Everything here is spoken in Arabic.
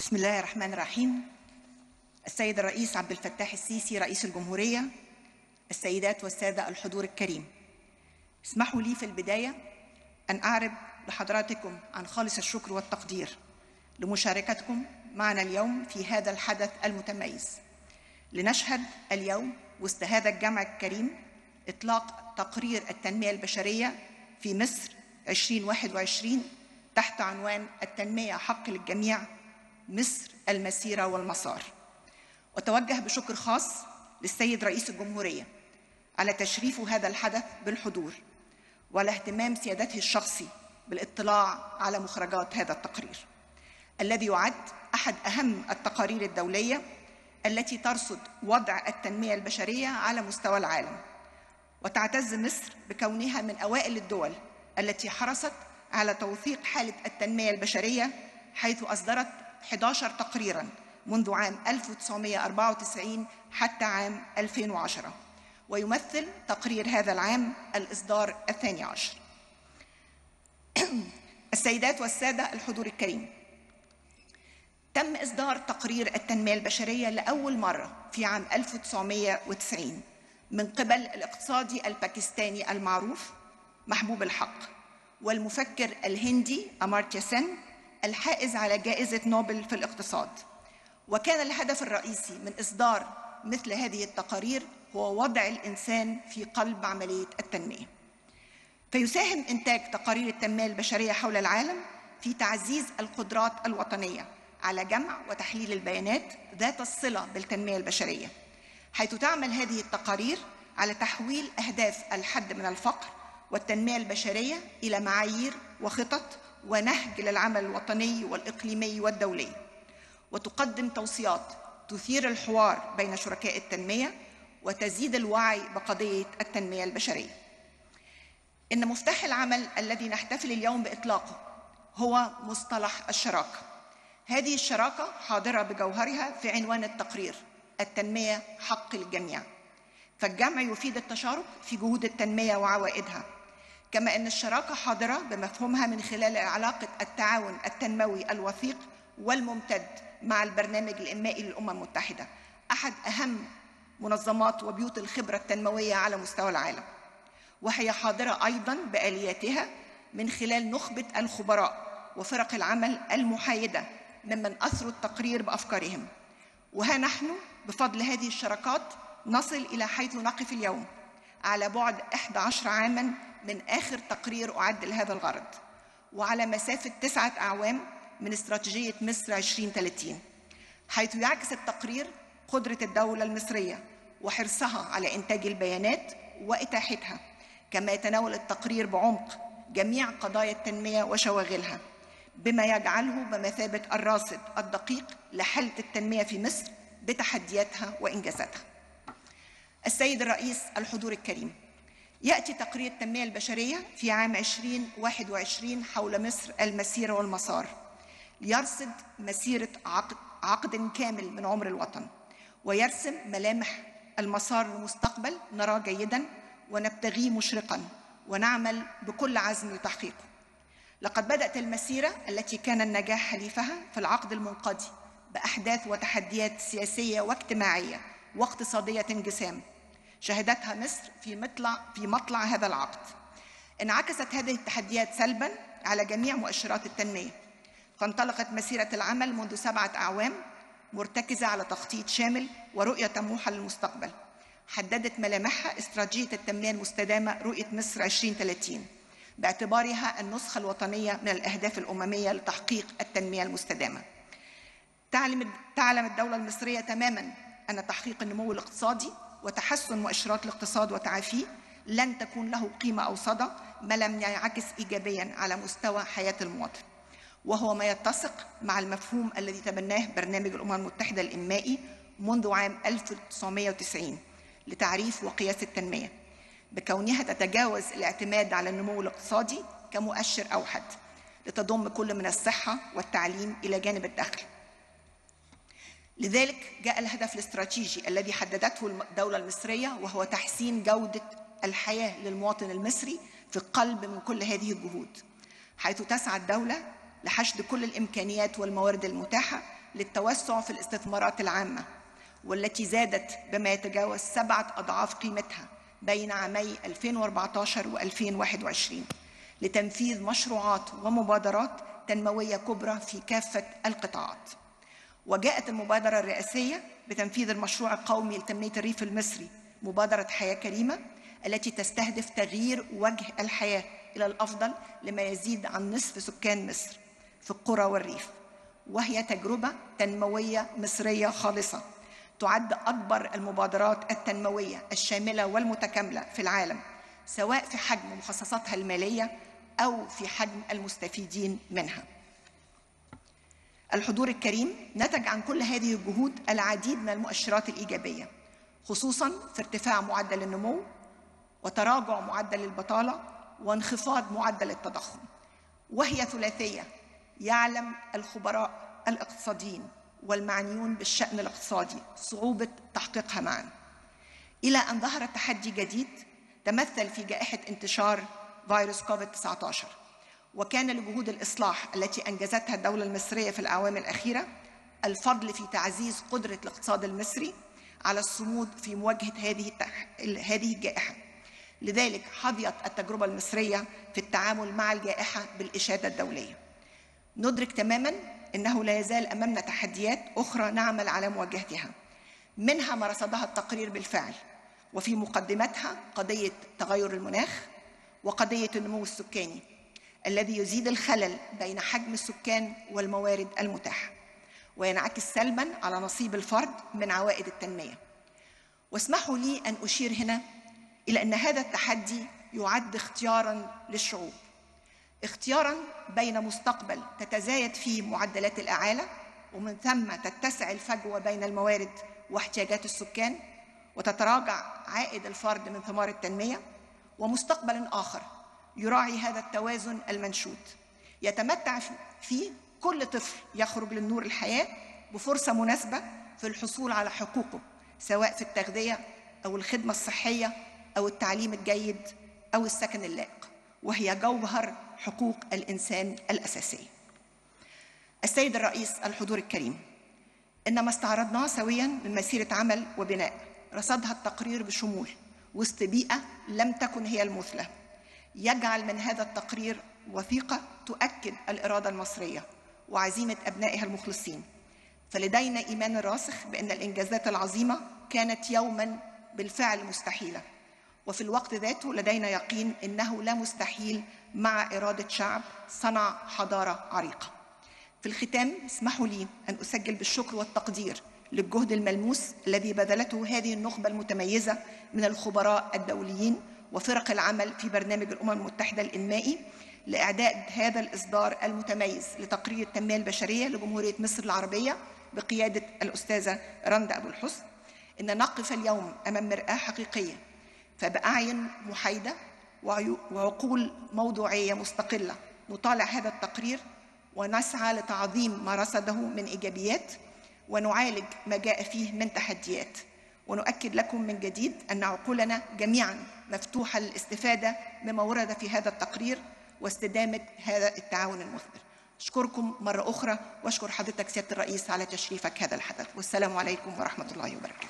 بسم الله الرحمن الرحيم. السيد الرئيس عبد الفتاح السيسي رئيس الجمهورية السيدات والسادة الحضور الكريم. اسمحوا لي في البداية أن أعرب لحضراتكم عن خالص الشكر والتقدير لمشاركتكم معنا اليوم في هذا الحدث المتميز. لنشهد اليوم وسط هذا الجمع الكريم إطلاق تقرير التنمية البشرية في مصر 2021 تحت عنوان التنمية حق للجميع مصر المسيرة والمسار. وتوجه بشكر خاص للسيد رئيس الجمهورية على تشريف هذا الحدث بالحضور وعلى اهتمام سيادته الشخصي بالاطلاع على مخرجات هذا التقرير الذي يعد أحد أهم التقارير الدولية التي ترصد وضع التنمية البشرية على مستوى العالم. وتعتز مصر بكونها من أوائل الدول التي حرصت على توثيق حالة التنمية البشرية حيث أصدرت 11 تقريرا منذ عام 1994 حتى عام 2010 ويمثل تقرير هذا العام الإصدار الثاني عشر. السيدات والسادة الحضور الكريم تم إصدار تقرير التنمية البشرية لأول مرة في عام 1990 من قبل الاقتصادي الباكستاني المعروف محبوب الحق والمفكر الهندي أمارتيا سن الحائز على جائزة نوبل في الاقتصاد. وكان الهدف الرئيسي من إصدار مثل هذه التقارير هو وضع الإنسان في قلب عملية التنمية. فيساهم إنتاج تقارير التنمية البشرية حول العالم في تعزيز القدرات الوطنية على جمع وتحليل البيانات ذات الصلة بالتنمية البشرية حيث تعمل هذه التقارير على تحويل أهداف الحد من الفقر والتنمية البشرية إلى معايير وخطط ونهج للعمل الوطني والإقليمي والدولي وتقدم توصيات تثير الحوار بين شركاء التنمية وتزيد الوعي بقضية التنمية البشرية. إن مفتاح العمل الذي نحتفل اليوم بإطلاقه هو مصطلح الشراكة. هذه الشراكة حاضرة بجوهرها في عنوان التقرير التنمية حق الجميع. فالجمع يفيد التشارك في جهود التنمية وعوائدها. كما أن الشراكة حاضرة بمفهومها من خلال علاقة التعاون التنموي الوثيق والممتد مع البرنامج الإنمائي للأمم المتحدة. أحد أهم منظمات وبيوت الخبرة التنموية على مستوى العالم. وهي حاضرة أيضا بآلياتها من خلال نخبة الخبراء وفرق العمل المحايدة ممن أثروا التقرير بأفكارهم. وها نحن بفضل هذه الشراكات نصل إلى حيث نقف اليوم على بعد 11 عاما من آخر تقرير أعد لهذا الغرض وعلى مسافة تسعة أعوام من استراتيجية مصر 2030 حيث يعكس التقرير قدرة الدولة المصرية وحرصها على إنتاج البيانات وإتاحتها كما يتناول التقرير بعمق جميع قضايا التنمية وشواغلها بما يجعله بمثابة الراصد الدقيق لحالة التنمية في مصر بتحدياتها وإنجازاتها. السيد الرئيس الحضور الكريم يأتي تقرير التنمية البشرية في عام 2021 حول مصر المسيرة والمسار ليرصد مسيرة عقد, عقد كامل من عمر الوطن ويرسم ملامح المسار للمستقبل نراه جيدا ونبتغيه مشرقا ونعمل بكل عزم لتحقيقه. لقد بدأت المسيرة التي كان النجاح حليفها في العقد المنقضي بأحداث وتحديات سياسية واجتماعية واقتصادية انجسام شهدتها مصر في مطلع في مطلع هذا العقد. انعكست هذه التحديات سلبا على جميع مؤشرات التنمية. فانطلقت مسيرة العمل منذ سبعة أعوام مرتكزة على تخطيط شامل ورؤية طموحة للمستقبل. حددت ملامحها استراتيجية التنميه المستدامة رؤية مصر 2030 باعتبارها النسخة الوطنية من الأهداف الأممية لتحقيق التنمية المستدامة. تعلم الدولة المصرية تماما أن تحقيق النمو الاقتصادي وتحسن مؤشرات الاقتصاد وتعافيه لن تكون له قيمة أو صدى ما لم ينعكس إيجابيا على مستوى حياة المواطن. وهو ما يتسق مع المفهوم الذي تبناه برنامج الأمم المتحدة الإنمائي منذ عام 1990 لتعريف وقياس التنمية بكونها تتجاوز الاعتماد على النمو الاقتصادي كمؤشر أوحد لتضم كل من الصحة والتعليم إلى جانب الدخل. لذلك جاء الهدف الاستراتيجي الذي حددته الدولة المصرية وهو تحسين جودة الحياة للمواطن المصري في قلب من كل هذه الجهود حيث تسعى الدولة لحشد كل الإمكانيات والموارد المتاحة للتوسع في الاستثمارات العامة والتي زادت بما يتجاوز سبعة أضعاف قيمتها بين عامي 2014 و 2021 لتنفيذ مشروعات ومبادرات تنموية كبرى في كافة القطاعات. وجاءت المبادرة الرئاسية بتنفيذ المشروع القومي لتنمية الريف المصري مبادرة حياة كريمة التي تستهدف تغيير وجه الحياة إلى الأفضل لما يزيد عن نصف سكان مصر في القرى والريف. وهي تجربة تنموية مصرية خالصة. تعد أكبر المبادرات التنموية الشاملة والمتكاملة في العالم سواء في حجم مخصصاتها المالية أو في حجم المستفيدين منها. الحضور الكريم نتج عن كل هذه الجهود العديد من المؤشرات الإيجابية خصوصا في ارتفاع معدل النمو وتراجع معدل البطالة وانخفاض معدل التضخم. وهي ثلاثية يعلم الخبراء الاقتصاديين والمعنيون بالشأن الاقتصادي صعوبة تحقيقها معا. إلى أن ظهر تحدي جديد تمثل في جائحة انتشار فيروس كوفيد 19 وكان لجهود الإصلاح التي أنجزتها الدولة المصرية في الأعوام الأخيرة الفضل في تعزيز قدرة الاقتصاد المصري على الصمود في مواجهة هذه. هذه الجائحة. لذلك حظيت التجربة المصرية في التعامل مع الجائحة بالإشادة الدولية. ندرك تماما أنه لا يزال أمامنا تحديات أخرى نعمل على مواجهتها. منها ما رصدها التقرير بالفعل وفي مقدمتها قضية تغير المناخ وقضية النمو السكاني. الذي يزيد الخلل بين حجم السكان والموارد المتاحة وينعكس سلبا على نصيب الفرد من عوائد التنمية. واسمحوا لي أن أشير هنا إلى أن هذا التحدي يعد اختيارا للشعوب اختيارا بين مستقبل تتزايد فيه معدلات الإعالة ومن ثم تتسع الفجوة بين الموارد واحتياجات السكان وتتراجع عائد الفرد من ثمار التنمية ومستقبل آخر. يراعي هذا التوازن المنشود. يتمتع فيه كل طفل يخرج للنور الحياة بفرصة مناسبة في الحصول على حقوقه سواء في التغذية أو الخدمة الصحية أو التعليم الجيد أو السكن اللائق وهي جوهر حقوق الإنسان الأساسية. السيد الرئيس الحضور الكريم إن ما استعرضناه سويا من مسيرة عمل وبناء رصدها التقرير بشمول وسط بيئة لم تكن هي المثلى. يجعل من هذا التقرير وثيقة تؤكد الإرادة المصرية وعزيمة أبنائها المخلصين فلدينا إيمان راسخ بأن الإنجازات العظيمة كانت يوما بالفعل مستحيلة وفي الوقت ذاته لدينا يقين إنه لا مستحيل مع إرادة شعب صنع حضارة عريقة. في الختام اسمحوا لي أن أسجل بالشكر والتقدير للجهد الملموس الذي بذلته هذه النخبة المتميزة من الخبراء الدوليين وفرق العمل في برنامج الأمم المتحدة الإنمائي لإعداد هذا الإصدار المتميز لتقرير التنمية البشرية لجمهورية مصر العربية بقيادة الأستاذة رندا أبو الحسن. إن نقف اليوم أمام مرآة حقيقية فبأعين محايدة وعقول موضوعية مستقلة نطالع هذا التقرير ونسعى لتعظيم ما رصده من إيجابيات ونعالج ما جاء فيه من تحديات. ونؤكد لكم من جديد أن عقولنا جميعا مفتوحة للاستفادة مما ورد في هذا التقرير واستدامة هذا التعاون المثمر. أشكركم مرة أخرى وأشكر حضرتك سيادة الرئيس على تشريفك هذا الحدث. والسلام عليكم ورحمة الله وبركاته.